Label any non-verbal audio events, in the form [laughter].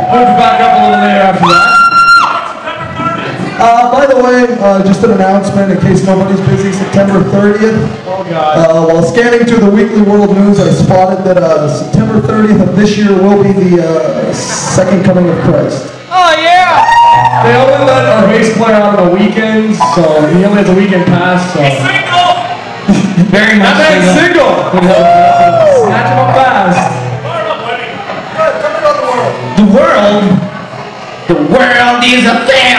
Moved back up a little later after that. Uh, by the way, uh, just an announcement in case nobody's busy, September 30th. Oh God. Uh, while scanning through the weekly world news, I spotted that uh, September 30th of this year will be the uh, second coming of Christ. Oh yeah! They only let our bass player out on the weekends, so he only has a weekend pass, so. [laughs] Very much That man's single. single! [laughs] The world, is a vampire.